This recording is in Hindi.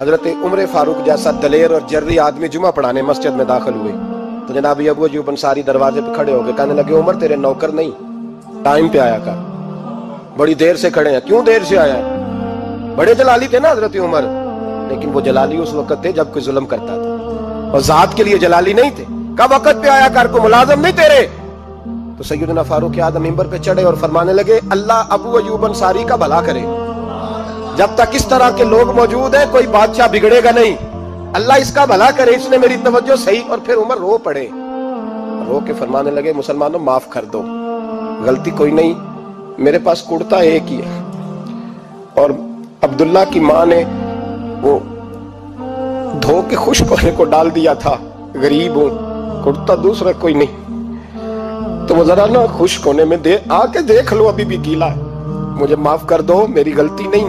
हज़रत उम्र फारूक जैसा दलेर और जर्री आदमी जुमा पढ़ाने मस्जिद में दाखिल हुए। तो जनाब अबू अजूब अंसारी दरवाजे पे खड़े हो गए कहने लगे, उमर, तेरे नौकर नहीं। टाइम पे आया कर। बड़ी देर से खड़े हैं। क्यों देर से आया बड़े जलाली थे ना हज़रत उमर। लेकिन वो जलाली उस वक्त थे जब कोई जुल्म करता था। और जात के लिए जलाली नहीं थे। कब वक्त पे आया कर? को मुलाजम नहीं तेरे। तो सैदना फारूक आदम मिंबर पे चढ़े और फरमाने लगे, अल्लाह अबू अयूब अंसारी का भला करे। जब तक इस तरह के लोग मौजूद हैं, कोई बादशाह बिगड़ेगा नहीं। अल्लाह इसका भला करे, इसने मेरी तवज्जो सही, और फिर उमर रो पड़े। रो के फरमाने लगे, मुसलमानों, माफ़ कर दो। गलती कोई नहीं, मेरे पास कुर्ता एक ही है। और अब्दुल्ला की माँ ने वो धो के खुश्क होने को डाल दिया था। गरीब हूँ, कुर्ता दूसरा कोई नहीं। तो वो जरा ना खुश्क होने में दे, आके देख लो, अभी भी गीला है। मुझे माफ़ कर दो, मेरी गलती नहीं